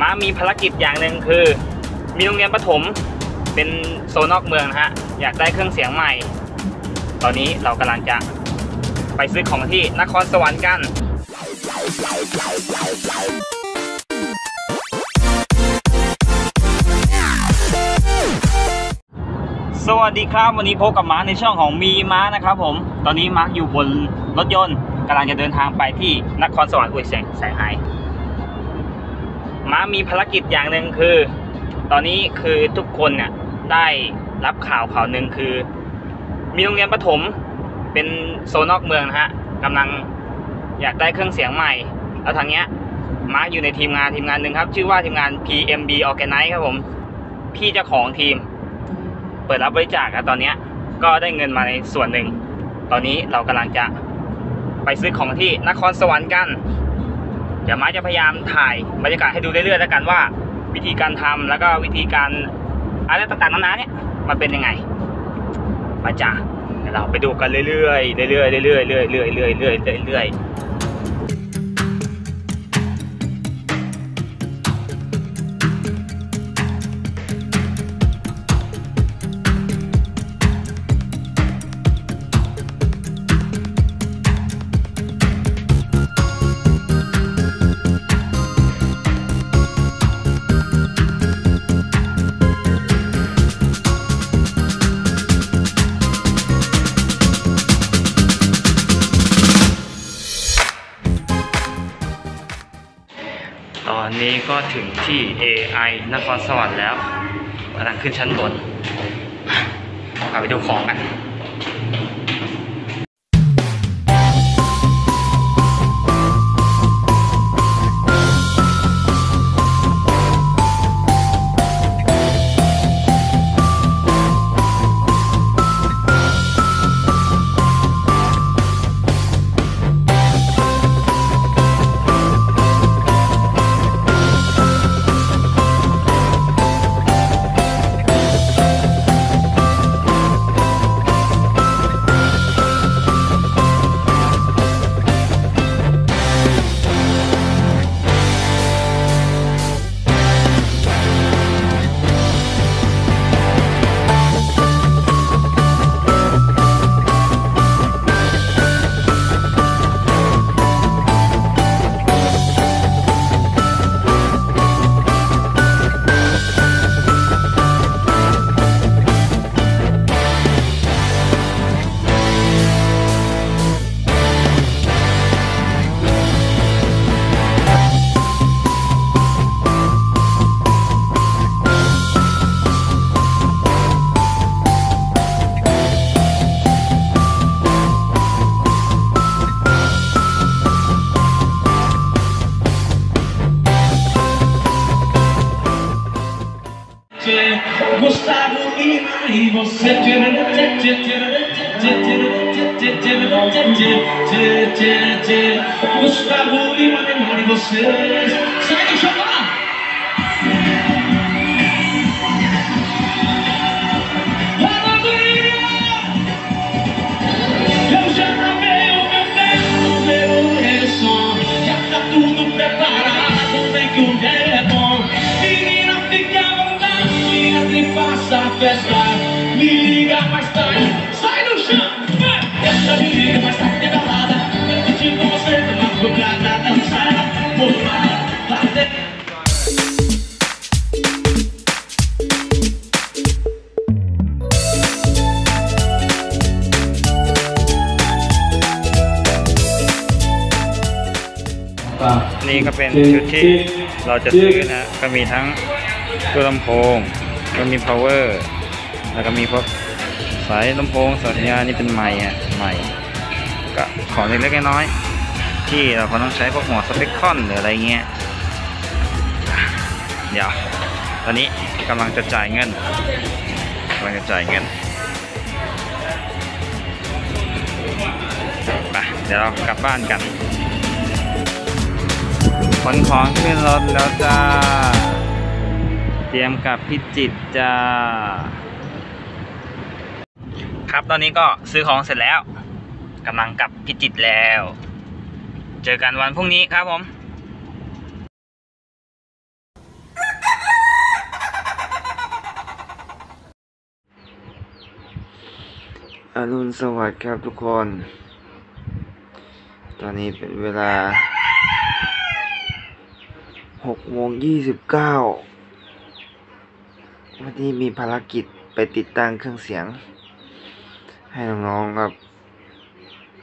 ม้ามีภารกิจอย่างหนึ่งคือ มีโรงเรียนประถมเป็นโซนนอกเมืองนะฮะ อยากได้เครื่องเสียงใหม่ ตอนนี้เรากำลังจะไปซื้อของที่นครสวรรค์กันสวัสดีครับ วันนี้พบกับมาร์ในช่องของมีม้านะครับผมตอนนี้มาร์คอยู่บนรถยนต์กำลังจะเดินทางไปที่นครสวรรค์อุ้ยแสงแสงหาย ม้ามีภารกิจอย่างหนึ่งคือ ตอนนี้คือทุกคนเนี่ยได้รับข่าวข่าวหนึ่งคือ มีโรงเรียนประถมเป็นโซนนอกเมืองนะฮะกำลังอยากได้เครื่องเสียงใหม่ แล้วทางเนี้ยมาร์คอยู่ในทีมงานทีมงานหนึ่งครับ ชื่อว่าทีมงาน PMB Organize ครับผม พี่เจ้าของทีม เปิดรับบริจาคอะตอนเนี้ยก็ได้เงินมาในส่วนหนึ่ง ตอนนี้เรากำลังจะไปซื้อของที่นครสวรรค์กัน เดี๋ยวมาจะพยายามถ่ายบรรยากาศให้ดูเรื่อยๆแล้วกันว่า วิธีการทำแล้วก็วิธีการอะไรต่างๆนานาเนี่ยมันเป็นยังไง มาจ้าเราไปดูกันเรื่อยๆเรื่อยๆเรื่อยๆเรื่อยๆเรื่อยๆเรื่อยๆ อนนี้ก็ถึงที่ AI นครสวรรค์แล้วกำลังขึ้นชั้นบนพาไปดูของกัน preparado, vem que o velho é bom. Menina, fica à vontade, e faça a festa. Me liga mais tarde, นี่ก็เป็นชุดที่เราจะซื้อนะก็มีทั้งตัวลำโพง ก็มี power แล้วก็มีพวกสายลำโพงสัญญาณนี่เป็นไมค์อ่ะไมค์ก็ของเล็กๆน้อยๆที่เราก็ต้องใช้พวกหัวสเปคคอนหรืออะไรเงี้ยเดี๋ยวตอนนี้กำลังจะจ่ายเงินกำลังจะจ่ายเงินไปเดี๋ยวเรากลับบ้านกันขนของขึ้นรถแล้วจ้า เตรียมกลับพิจิตจ้า ครับ ตอนนี้ก็ซื้อของเสร็จแล้วกำลังกลับพิจิตรแล้ว เจอกันวันพรุ่งนี้ครับผมอรุณสวัสดิ์ครับทุกคน ตอนนี้เป็นเวลา6โมง29 วันนี้มีภารกิจไปติดตั้งเครื่องเสียง ให้น้องๆครับ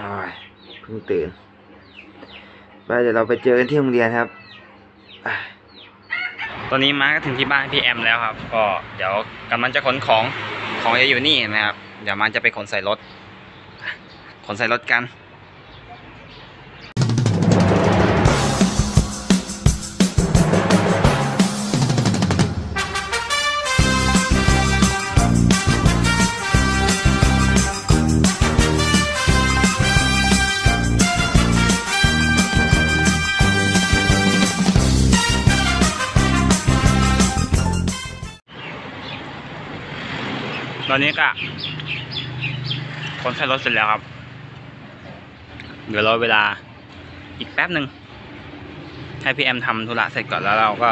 อยเพิ่งตื่นไปเดี๋ยวเราไปเจอกันที่โรงเรียนครับ ตอนนี้มาก็ถึงที่บ้านพี่แอมแล้วครับ ก็เดี๋ยวกำลังจะขนของ ของจะอยู่นี่นะครับ เดี๋ยวมันจะไปขนใส่รถ ขนใส่รถกัน อนนี้ก็ขนใส่รถเสร็จแล้วครับ เดี๋ยวรอเวลาอีกแป๊บหนึ่งให้พี่แอมทำธุระเสร็จก่อนแล้วเราก็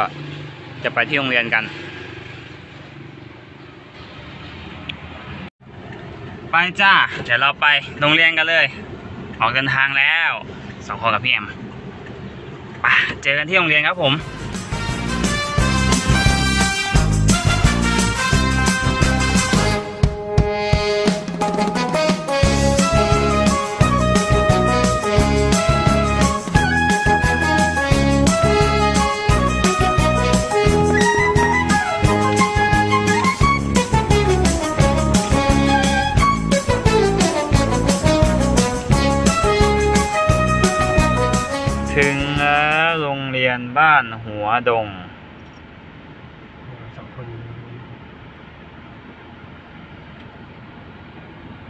จะไปที่โรงเรียนกัน ไปจ้า เดี๋ยวเราไปโรงเรียนกันเลย ออกเดินทางแล้วสองคนกับพี่แอมไปเจอกันที่โรงเรียนครับผมานหัวดง สองคน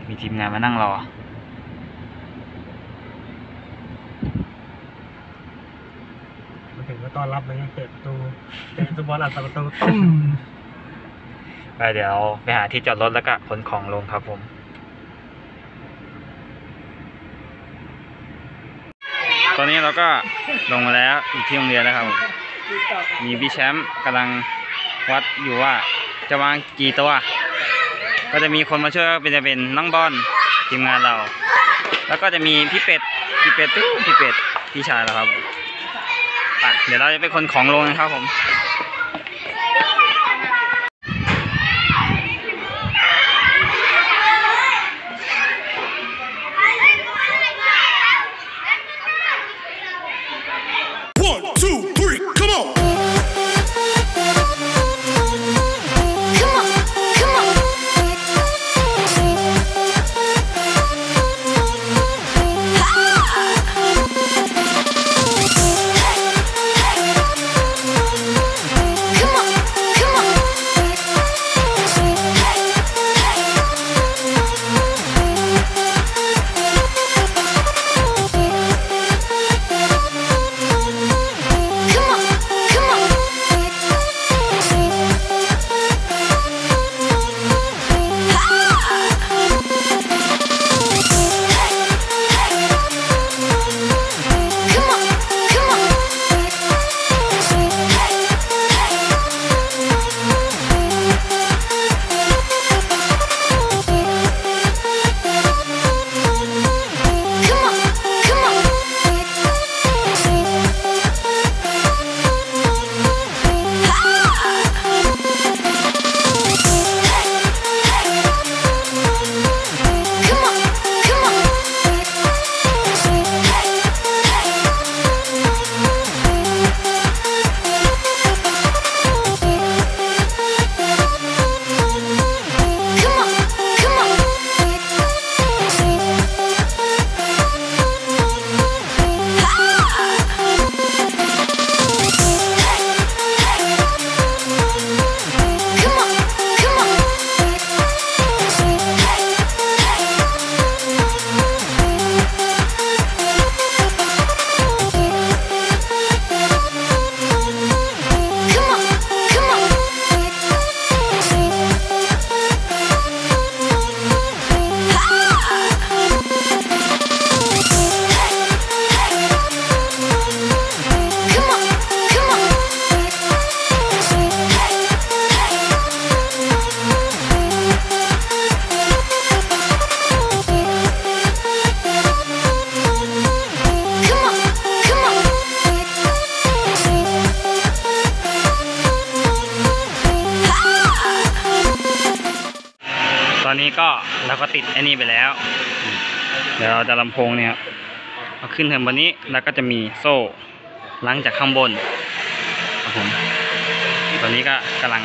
มีทีมงานมานั่งรอ มาถึงก็ต้อนรับเลยนะเปิดประตูเปิดประตูบอลอัดประตูตุ้ม ไปเดี๋ยวไปหาที่จอดรถแล้วก็ขนของลงครับผม ตอนนี้เราก็ลงมาแล้วอยู่ที่โรงเรียนแล้วครับ มีพี่แชมป์กำลังวัดอยู่ว่าจะวางกี่ตัว ก็จะมีคนมาช่วยเป็นจะเป็นน้องบอลทีมงานเรา แล้วก็จะมีพี่เป็ด พี่เป็ดตึ๊พี่เป็ด พี่ชายเราครับ เดี๋ยวเราจะเป็นคนของลงนะครับผม ก็เราก็ติดไอ้นี่ไปแล้ว เดี๋ยวเราจะลำโพงเนี่ยครับเอาขึ้นถึงบนนี้แล้วก็จะมีโซ่ล้างจากข้างบนครับผมตอนนี้ก็กำลัง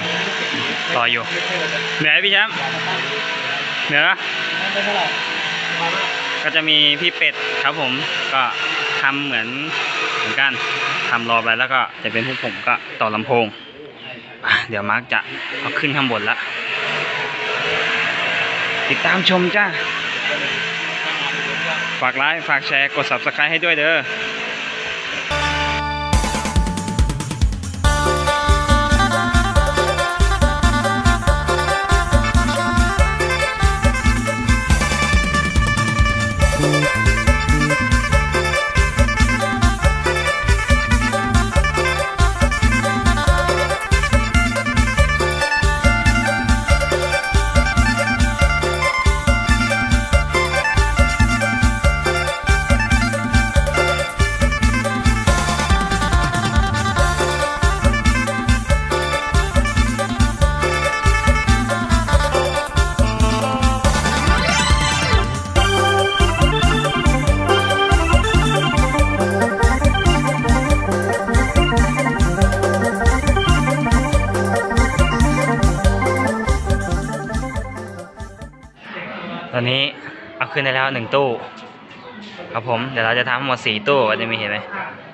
ต่ออยู่เหนื่อยพี่แชมป์เหนื่อยปะก็จะมีพี่เป็ดครับผมก็ทำเหมือนเหมือนกันทำรอไปแล้วก็จะเป็นพวกผมก็ต่อลำโพง เดี๋ยวมาร์กจะเอาขึ้นข้างบนละ ติดตามชมจ้า ฝากไลค์ ฝากแชร์ กด subscribe ให้ด้วยเด้อ ตอนนี้เอาขึ้นได้แล้วหนึ่งตู้ครับผมเดี๋ยวเราจะทำหมดสี่ตู้จะมีเห็นไหม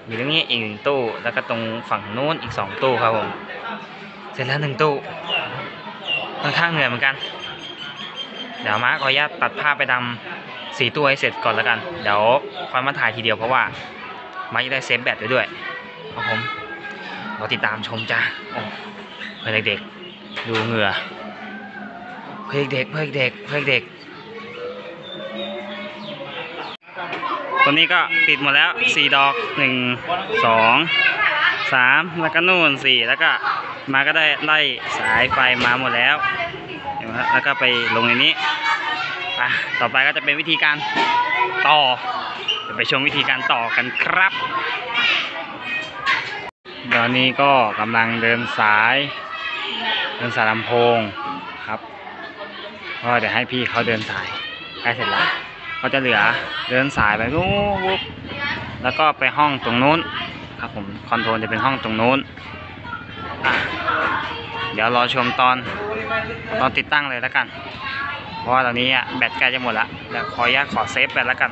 อยู่ตรงนี้อีกหนึ่งตู้ แล้วก็ตรงฝั่งนู้นอีกสองตู้ครับผม เสร็จแล้วหนึ่งตู้ค่อนข้างเหนื่อยเหมือนกัน เดี๋ยวมาขออนุญาตตัดภาพไปทำสี่ตู้ให้เสร็จก่อนแล้วกัน เดี๋ยวค่อยมาถ่ายทีเดียวเพราะว่ามาจะได้เซฟแบตไว้ด้วยครับผมเราติดตามชมจ้าเพื่อนเด็กๆดูเหงื่อเพื่อเด็กเพื่อเด็กเพื่อเด็ก ตัวนี้ก็ติดหมดแล้วสี่ดอกหนึ่งสองสามแล้วก็นู่นสี่แล้วก็มาก็ได้ไล่สายไฟมาหมดแล้วเห็นไหมแล้วก็ไปลงในนี้อะต่อไปก็จะเป็นวิธีการต่อเดี๋ยวไปชมวิธีการต่อกันครับตอนนี้ก็กำลังเดินสายเดินสายลำโพงครับก็เดี๋ยวให้พี่เขาเดินสาย ใกล้เสร็จแล้ว ก็จะเหลือเดินสายไปนู้นปุ๊บแล้วก็ไปห้องตรงนู้นครับผม control จะเป็นห้องตรงนู้นอะเดี๋ยวรอชมตอนตอนติดตั้งเลยแล้วกัน เพราะว่าตอนนี้แบตใกล้จะหมดละเดี๋ยวขออนุญาตขอ save แบตแล้วกัน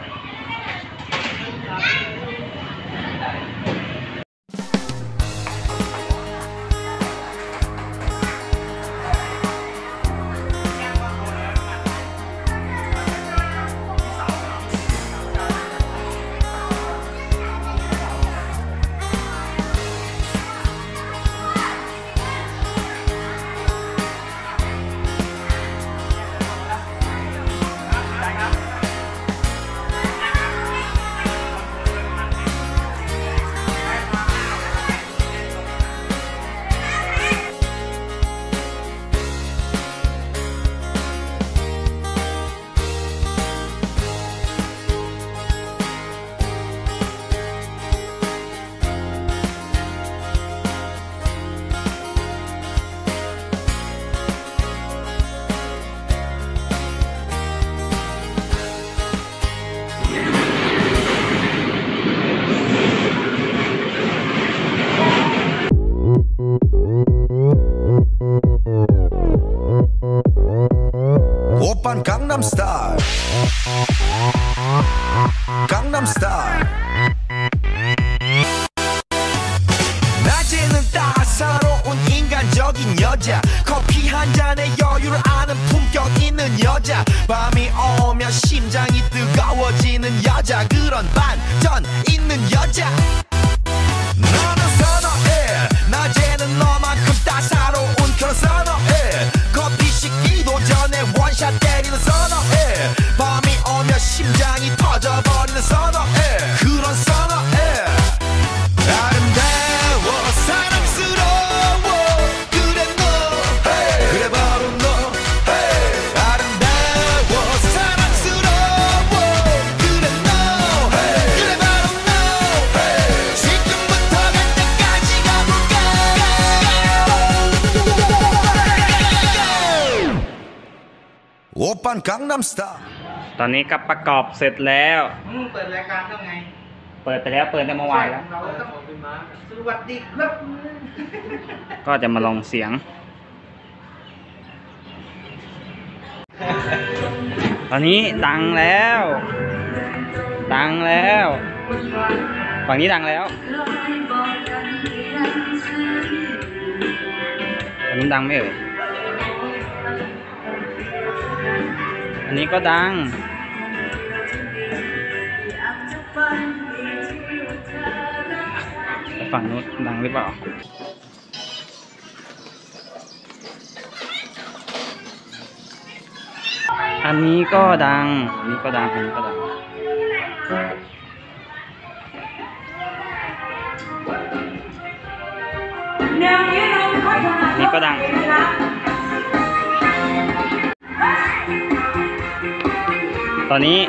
뜨거워지는 여자 그런 반전 있는 여자. 너는 선어해. 낮에는 너만큼 따사로운 그런 선어해. 커피 식기도 전에 원샷 때리는 선어해 อนกังนัมสตาตอนนี้กับประกอบเสร็จแล้วเปิดรายการทำไงเปิดไปแล้วเปิดแต่เมื่อวานแล้วสวัสดีครับก็จะมาลองเสียง ตอนนี้ดังแล้ว ดังแล้ว ฝั่งนี้ดังแล้วฝั่นู้นดังไหมเอ่ย อันนี้ก็ดัง ฝั่งนู้นดังหรือเปล่าอันนี้ก็ดัง อันนี้ก็ดัง อันนี้ก็ดังนี่ก็ดัง ตอนนี้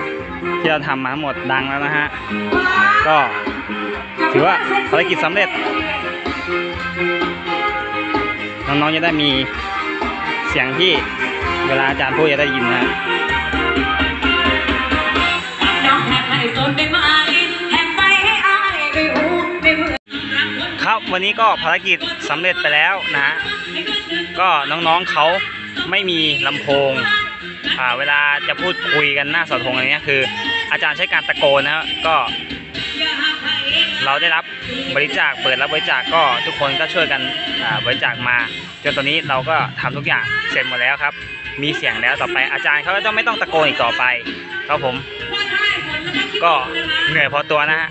ที่เราทำมาหมดดังแล้วนะฮะ ก็ถือว่าภารกิจสำเร็จ น้องๆจะได้มีเสียงที่เวลาอาจารย์พูดจะได้ยินนะครับวันนี้ก็ภารกิจสำเร็จไปแล้วนะฮะ ก็น้องๆเขาไม่มีลำโพง เวลาจะพูดคุยกันหน้าเสาธงอะไรเนี้ยคือ อาจารย์ใช้การตะโกนนะครับก็เราได้รับบริจาคเปิดรับบริจาคก็ทุกคนก็ช่วยกันบริจาคมาจนตอนนี้เราก็ทำทุกอย่างเสร็จหมดแล้วครับ มีเสียงแล้วต่อไปอาจารย์เขาก็ต้องไม่ต้องตะโกนอีกต่อไปครับผม ก็เหนื่อยพอตัวนะฮะ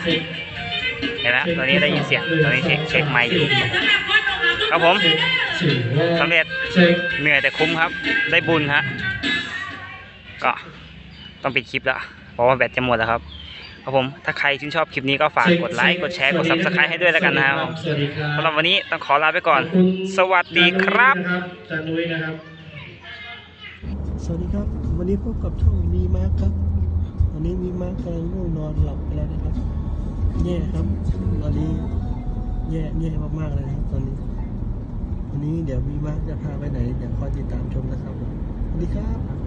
เห็นไหมตอนนี้ได้ยินเสียงตอนนี้เช็คเช็คไมค์อยู่ครับผมสำเร็จเหนื่อยแต่คุ้มครับ ได้บุญฮะ ก็ต้องปิดคลิปแล้วเพราะว่าแบตจะหมดแล้วครับครับผมถ้าใครชื่นชอบคลิปนี้ก็ฝากกดไลค์กดแชร์กด subscribe ให้ด้วยแล้วกันนะครับสวัสดีครับสำหรับวันนี้ต้องขอลาไปก่อนขอบคุณสวัสดีครับจานุ้ยนะครับ สวัสดีครับ วันนี้พบกับช่องมีมาร์คครับวันนี้มีมาร์คกำลังง่วงนอนหลับไปแล้วนะครับแย่ครับตอนนี้แย่แย่มากๆเลยนะครับตอนนี้ วันนี้เดี๋ยวมีมาร์คจะพาไปไหนเดี๋ยวคอยติดตามชมนะครับผมสวัสดีครับ